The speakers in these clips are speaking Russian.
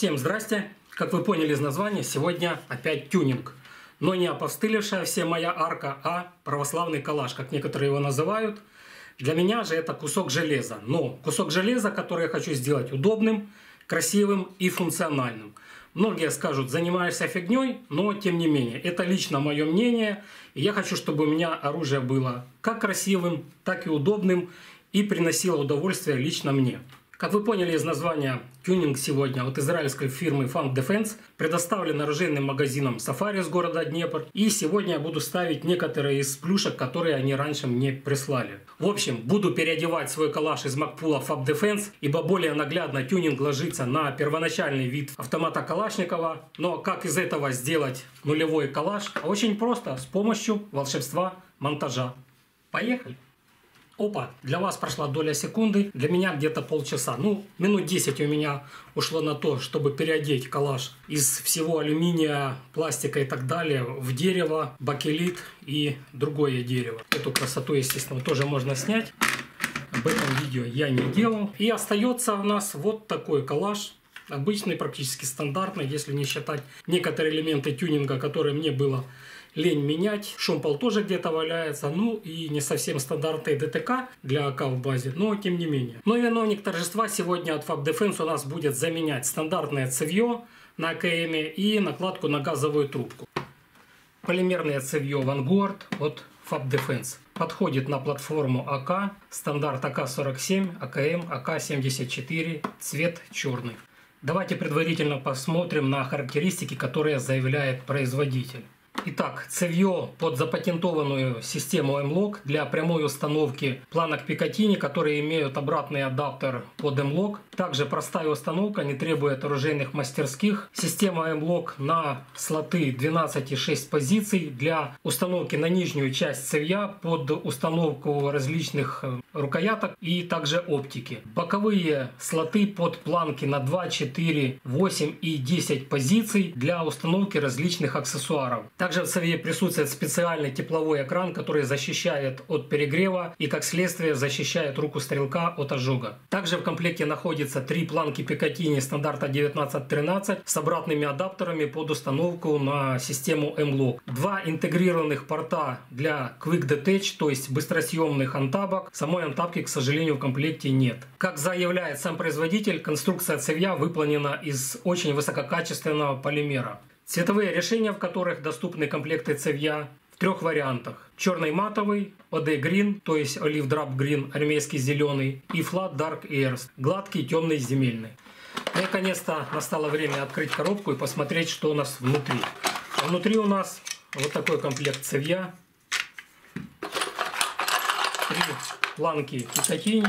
Всем здрасте! Как вы поняли из названия, сегодня опять тюнинг. Но не опостылевшая все моя арка, а православный калаш, как некоторые его называют. Для меня же это кусок железа. Но кусок железа, который я хочу сделать удобным, красивым и функциональным. Многие скажут, занимаешься фигней, но тем не менее, это лично мое мнение. И я хочу, чтобы у меня оружие было как красивым, так и удобным и приносило удовольствие лично мне. Как вы поняли из названия, тюнинг сегодня от израильской фирмы Fund Defense предоставлен оружейным магазином Safari с города Днепр. И сегодня я буду ставить некоторые из плюшек, которые они раньше мне прислали. В общем, буду переодевать свой калаш из Макпула Fab Defense, ибо более наглядно тюнинг ложится на первоначальный вид автомата Калашникова. Но как из этого сделать нулевой калаш? Очень просто, с помощью волшебства монтажа. Поехали! Опа, для вас прошла доля секунды, для меня где-то полчаса. Ну, минут 10 у меня ушло на то, чтобы переодеть калаш из всего алюминия, пластика и так далее в дерево, бакелит и другое дерево. Эту красоту, естественно, тоже можно снять. Об этом видео я не делал. И остается у нас вот такой калаш. Обычный, практически стандартный, если не считать некоторые элементы тюнинга, которые мне было лень менять. Шомпол тоже где-то валяется. Ну и не совсем стандартный ДТК для АК в базе, но тем не менее. Но виновник торжества сегодня от Fab Defense у нас будет заменять стандартное цевье на АКМ и накладку на газовую трубку. Полимерное цевье Vanguard от Fab Defense. Подходит на платформу АК, стандарт АК-47, АКМ, АК-74, цвет черный. Давайте предварительно посмотрим на характеристики, которые заявляет производитель. Итак, цевье под запатентованную систему M-Lock для прямой установки планок Picatinny, которые имеют обратный адаптер под M-Lock. Также простая установка, не требует оружейных мастерских. Система M-Lock на слоты 12,6 позиций для установки на нижнюю часть цевья под установку различных э, рукояток и также оптики. Боковые слоты под планки на 2, 4, 8 и 10 позиций для установки различных аксессуаров. Также в цевье присутствует специальный тепловой экран, который защищает от перегрева и как следствие защищает руку стрелка от ожога. Также в комплекте находится три планки Picatinny стандарта 1913 с обратными адаптерами под установку на систему M-Lock. Два интегрированных порта для Quick Detach, то есть быстросъемных антабок. Самой антабки, к сожалению, в комплекте нет. Как заявляет сам производитель, конструкция цевья выполнена из очень высококачественного полимера. Цветовые решения, в которых доступны комплекты цевья в трех вариантах. Черный матовый, OD Green, то есть Olive Drab Green, армейский зеленый, и Flat Dark Airs, гладкий темный земельный. Наконец-то настало время открыть коробку и посмотреть, что у нас внутри. А внутри у нас вот такой комплект цевья. Три планки Пикатини,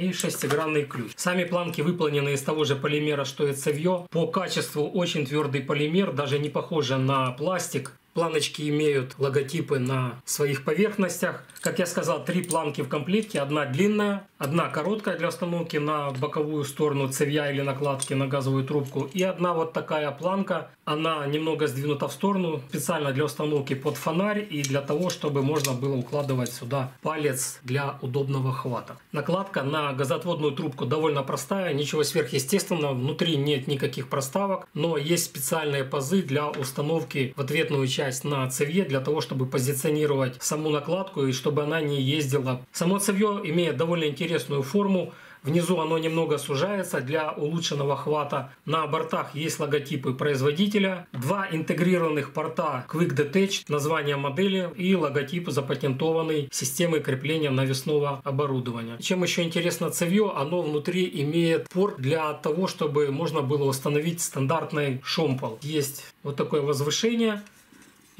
и шестигранный ключ. Сами планки выполнены из того же полимера, что и цевье. По качеству очень твердый полимер, даже не похоже на пластик. Планочки имеют логотипы на своих поверхностях. Как я сказал, три планки в комплекте. Одна длинная, одна короткая для установки на боковую сторону цевья или накладки на газовую трубку. И одна вот такая планка. Она немного сдвинута в сторону, специально для установки под фонарь и для того, чтобы можно было укладывать сюда палец для удобного хвата. Накладка на газоотводную трубку довольно простая, ничего сверхъестественного. Внутри нет никаких проставок, но есть специальные пазы для установки в ответную часть на цевье для того, чтобы позиционировать саму накладку и чтобы она не ездила. Само цевье имеет довольно интересную форму. Внизу оно немного сужается для улучшенного хвата. На бортах есть логотипы производителя, два интегрированных порта Quick Detach, название модели и логотип запатентованной системы крепления навесного оборудования. Чем еще интересно цевье, оно внутри имеет порт для того, чтобы можно было установить стандартный шомпол. Есть вот такое возвышение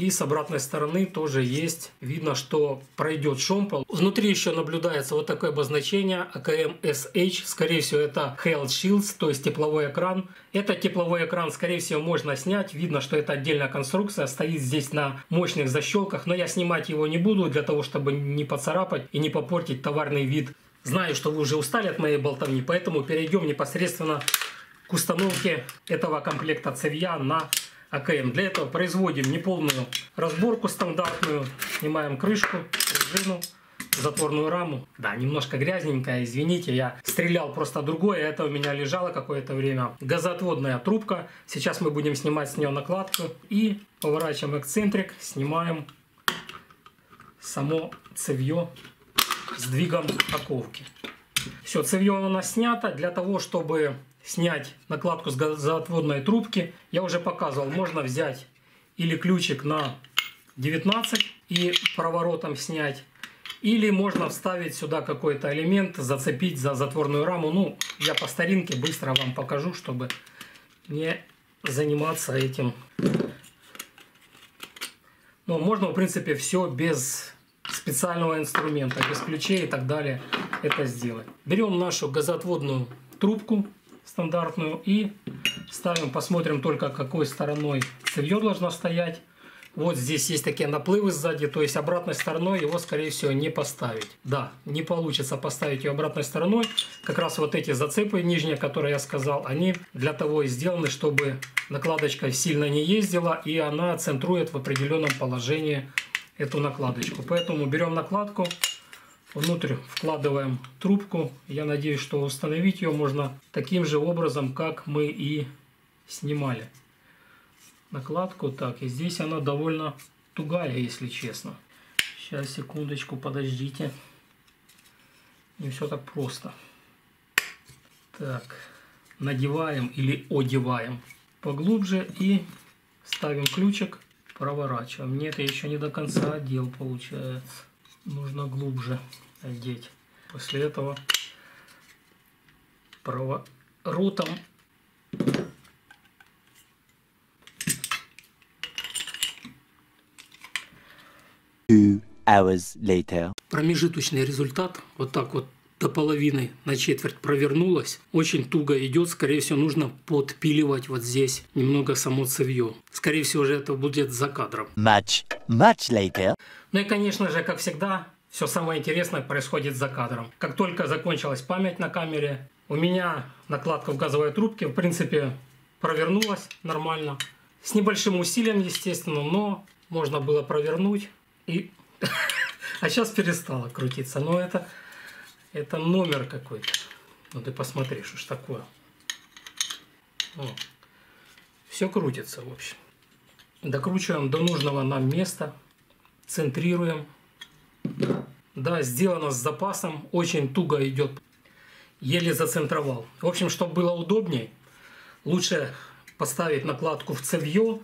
и с обратной стороны тоже есть, видно, что пройдет шомпол. Внутри еще наблюдается вот такое обозначение AKM SH. Скорее всего, это Health Shields, то есть тепловой экран. Этот тепловой экран, скорее всего, можно снять. Видно, что это отдельная конструкция, стоит здесь на мощных защелках. Но я снимать его не буду, для того, чтобы не поцарапать и не попортить товарный вид. Знаю, что вы уже устали от моей болтовни, поэтому перейдем непосредственно к установке этого комплекта цевья на АКМ. Для этого производим неполную разборку стандартную, снимаем крышку, пружину, затворную раму. Да, немножко грязненькая, извините, я стрелял просто другое, это у меня лежало какое-то время. Газоотводная трубка, сейчас мы будем снимать с нее накладку и поворачиваем эксцентрик, снимаем само цевье сдвигом оковки. Все, цевье у нас снято. Для того, чтобы снять накладку с газоотводной трубки, я уже показывал, можно взять или ключик на 19 и проворотом снять, или можно вставить сюда какой-то элемент, зацепить за затворную раму. Ну, я по старинке быстро вам покажу, чтобы не заниматься этим. Но можно, в принципе, все без специального инструмента, без ключей и так далее это сделать. Берем нашу газоотводную трубку стандартную и ставим, посмотрим только какой стороной цевье должно стоять. Вот здесь есть такие наплывы сзади, то есть обратной стороной его, скорее всего, не поставить. Да, не получится поставить ее обратной стороной. Как раз вот эти зацепы нижние, которые я сказал, они для того и сделаны, чтобы накладочка сильно не ездила и она центрует в определенном положении эту накладочку. Поэтому берем накладку, внутрь вкладываем трубку. Я надеюсь, что установить ее можно таким же образом, как мы и снимали накладку. Так, и здесь она довольно тугая, если честно. Сейчас, секундочку, подождите. Не все так просто. Так, надеваем или одеваем поглубже и ставим ключик проворачиваем. Нет, я еще не до конца одел, получается. Нужно глубже одеть. После этого проворотом Two hours later. Промежуточный результат вот так вот до половины на четверть провернулась. Очень туго идет. Скорее всего, нужно подпиливать вот здесь немного само цевье. Скорее всего, уже это будет за кадром. Much, much later. Ну и, конечно же, как всегда, все самое интересное происходит за кадром. Как только закончилась память на камере, у меня накладка в газовой трубке, в принципе, провернулась нормально. С небольшим усилием, естественно, но можно было провернуть. И... А сейчас перестала крутиться. Но это это номер какой-то. Ну ты посмотри, что ж такое. О. Все крутится, в общем. Докручиваем до нужного нам места. Центрируем. Да, сделано с запасом. Очень туго идет. Еле зацентровал. В общем, чтобы было удобнее, лучше поставить накладку в цевье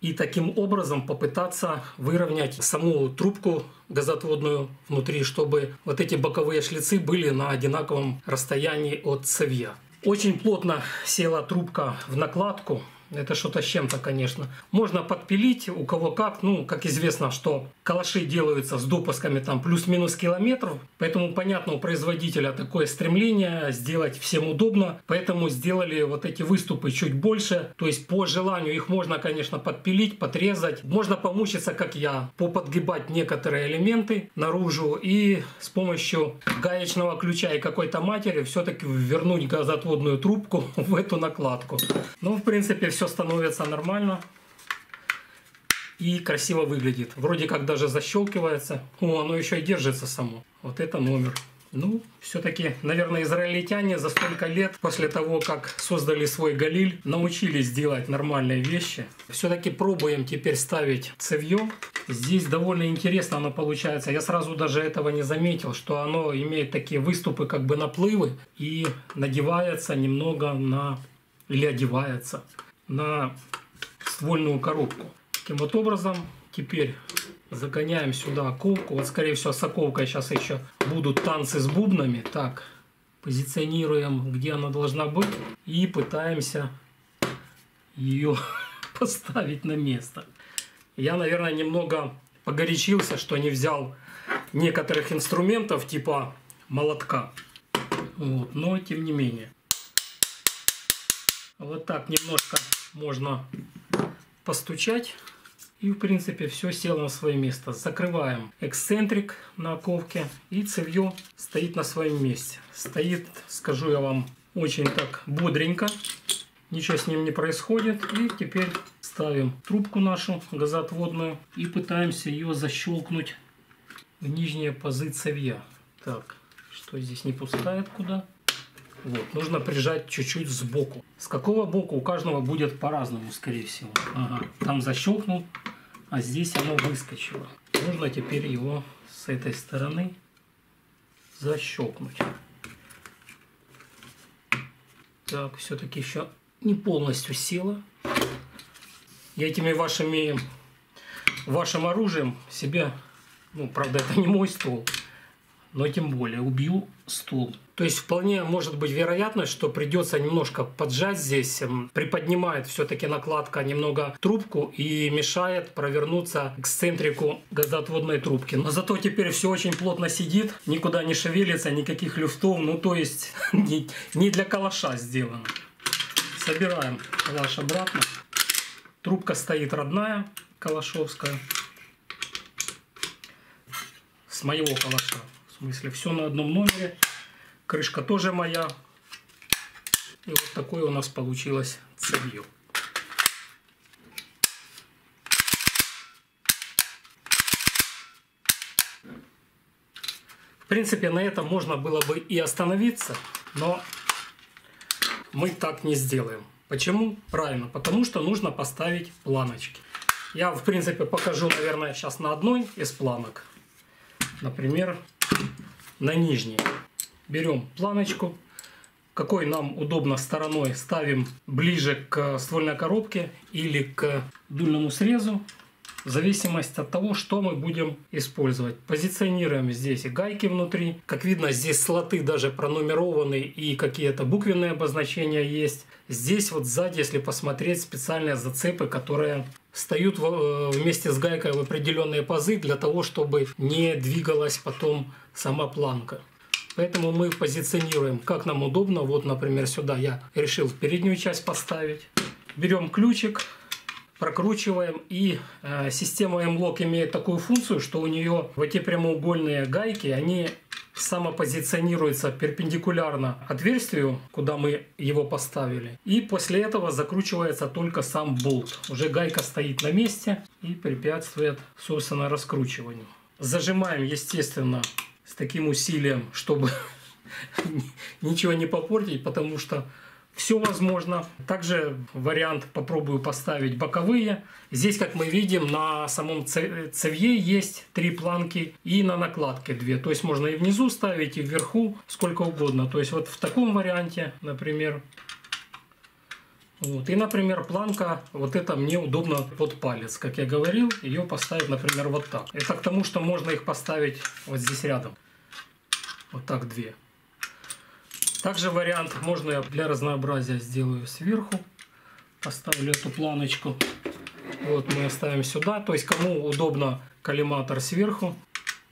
и таким образом попытаться выровнять саму трубку газоотводную внутри, чтобы вот эти боковые шлицы были на одинаковом расстоянии от цевья. Очень плотно села трубка в накладку, это что-то с чем-то, конечно. Можно подпилить, у кого как. Ну, как известно, что калаши делаются с допусками там плюс-минус километров. Поэтому, понятно, у производителя такое стремление сделать всем удобно. Поэтому сделали вот эти выступы чуть больше. То есть, по желанию их можно, конечно, подпилить, подрезать. Можно помучиться, как я, поподгибать некоторые элементы наружу. И с помощью гаечного ключа и какой-то матери все-таки вернуть газоотводную трубку в эту накладку. Ну, в принципе, все все становится нормально и красиво выглядит. Вроде как даже защелкивается. О, оно еще и держится само. Вот это номер. Ну, все-таки, наверное, израильтяне за столько лет после того, как создали свой Галиль, научились делать нормальные вещи. Все-таки пробуем теперь ставить цевье. Здесь довольно интересно оно получается. Я сразу даже этого не заметил, что оно имеет такие выступы, как бы наплывы, и надевается немного на... или одевается на ствольную коробку. Таким вот образом теперь загоняем сюда оковку. Вот скорее всего с оковкой сейчас еще будут танцы с бубнами. Так, позиционируем, где она должна быть. И пытаемся ее поставить на место. Я, наверное, немного погорячился, что не взял некоторых инструментов типа молотка. Вот, но тем не менее. Вот так немножко можно постучать. И в принципе все село на свое место. Закрываем эксцентрик на оковке и цевье стоит на своем месте. Стоит, скажу я вам, очень так бодренько. Ничего с ним не происходит. И теперь ставим трубку нашу газоотводную и пытаемся ее защелкнуть в нижние пазы цевья. Так, что здесь не пускает куда? Вот, нужно прижать чуть-чуть сбоку. С какого боку у каждого будет по-разному, скорее всего. Ага, там защелкнул, а здесь оно выскочило. Нужно теперь его с этой стороны защелкнуть. Так, все-таки еще не полностью село. Я этими вашими вашим оружием себе, ну, правда, это не мой стол, но тем более убью стул. То есть вполне может быть вероятность, что придется немножко поджать здесь, эм, приподнимает все-таки накладка немного трубку и мешает провернуться к центрику газоотводной трубки. Но зато теперь все очень плотно сидит, никуда не шевелится, никаких люфтов, ну то есть не для калаша сделано. Собираем калаш обратно. Трубка стоит родная, калашовская. С моего калаша. Смысле, все на одном номере. Крышка тоже моя. И вот такое у нас получилось цевье. В принципе, на этом можно было бы и остановиться, но мы так не сделаем. Почему? Правильно, потому что нужно поставить планочки. Я, в принципе, покажу, наверное, сейчас на одной из планок. Например, на нижней. Берем планочку, какой нам удобно стороной ставим ближе к ствольной коробке или к дульному срезу в зависимости от того, что мы будем использовать. Позиционируем здесь гайки внутри. Как видно, здесь слоты даже пронумерованы и какие-то буквенные обозначения есть. Здесь вот сзади, если посмотреть, специальные зацепы, которые встают э, вместе с гайкой в определенные пазы для того, чтобы не двигалась потом сама планка. Поэтому мы позиционируем, как нам удобно. Вот, например, сюда я решил переднюю часть поставить. Берем ключик, прокручиваем. И э, система M-Lock имеет такую функцию, что у нее в эти прямоугольные гайки, они самопозиционируются перпендикулярно отверстию, куда мы его поставили. И после этого закручивается только сам болт. Уже гайка стоит на месте и препятствует, собственно, раскручиванию. Зажимаем, естественно, с таким усилием, чтобы ничего не попортить, потому что все возможно. Также вариант попробую поставить боковые. Здесь, как мы видим, на самом цевье есть три планки и на накладке две. То есть можно и внизу ставить, и вверху, сколько угодно. То есть вот в таком варианте, например, вот. И, например, планка, вот это мне удобно под палец. Как я говорил, ее поставить, например, вот так. Это к тому, что можно их поставить вот здесь рядом. Вот так две. Также вариант можно я для разнообразия сделаю сверху. Поставлю эту планочку. Вот мы оставим сюда. То есть кому удобно коллиматор сверху,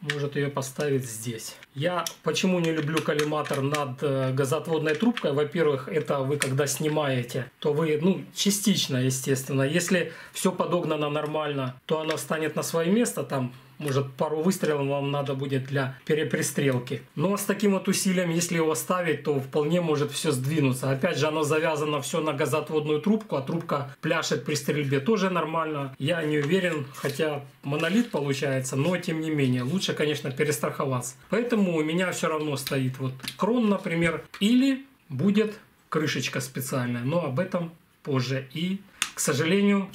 может ее поставить здесь. Я почему не люблю коллиматор над э, газоотводной трубкой? Во-первых, это вы когда снимаете, то вы, ну, частично, естественно. Если все подогнано нормально, то оно станет на свое место, там может пару выстрелов вам надо будет для перепристрелки. Но с таким вот усилием, если его ставить, то вполне может все сдвинуться. Опять же, оно завязано все на газоотводную трубку, а трубка пляшет при стрельбе тоже нормально. Я не уверен, хотя монолит получается, но тем не менее, лучше, конечно, перестраховаться. Поэтому у меня все равно стоит вот крон, например, или будет крышечка специальная, но об этом позже. И, к сожалению,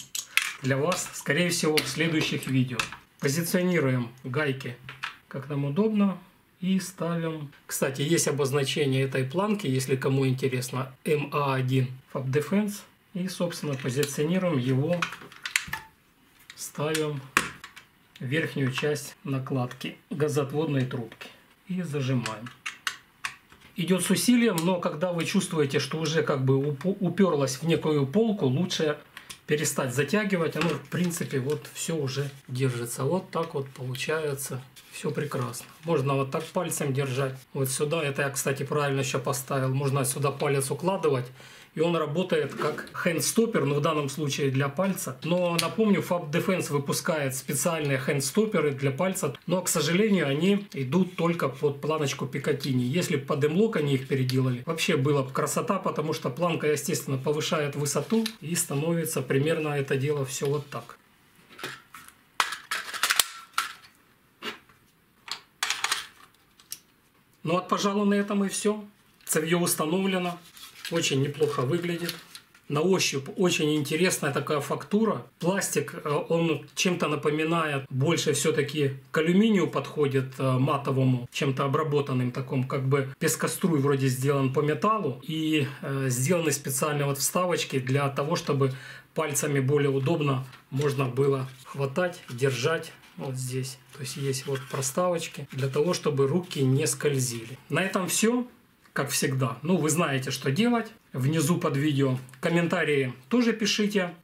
для вас, скорее всего, в следующих видео. Позиционируем гайки как нам удобно и ставим. Кстати, есть обозначение этой планки, если кому интересно, MA1 Fab Defense. И, собственно, позиционируем его, ставим верхнюю часть накладки газоотводной трубки и зажимаем. Идет с усилием, но когда вы чувствуете, что уже как бы уперлась в некую полку, лучше перестать затягивать, оно в принципе вот все уже держится. Вот так вот получается. Все прекрасно. Можно вот так пальцем держать. Вот сюда, это я, кстати, правильно еще поставил. Можно сюда палец укладывать и он работает как хендстопер, ну в данном случае для пальца. Но напомню, Fab Defense выпускает специальные хендстоперы для пальца, но, к сожалению, они идут только под планочку Пикатини. Если под M-Lock они их переделали, вообще была бы красота, потому что планка, естественно, повышает высоту и становится примерно это дело все вот так. Ну вот, пожалуй, на этом и все. Цевье установлено. Очень неплохо выглядит. На ощупь очень интересная такая фактура. Пластик, э, он чем-то напоминает, больше все-таки к алюминию подходит э, матовому, чем-то обработанным таком, как бы пескоструй вроде сделан по металлу и э, сделаны специально вот вставочки для того, чтобы пальцами более удобно можно было хватать, держать вот здесь. То есть есть вот проставочки для того, чтобы руки не скользили. На этом все как всегда. Ну, вы знаете, что делать. Внизу под видео комментарии тоже пишите.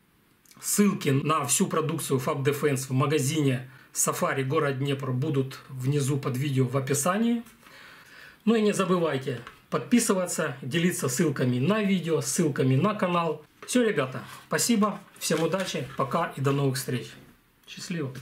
Ссылки на всю продукцию Fab Defense в магазине Safari город Днепр будут внизу под видео в описании. Ну и не забывайте подписываться, делиться ссылками на видео, ссылками на канал. Все, ребята, спасибо, всем удачи, пока и до новых встреч. Счастливо!